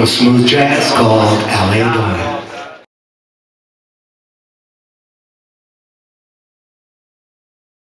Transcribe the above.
A smooth jazz called LA Line.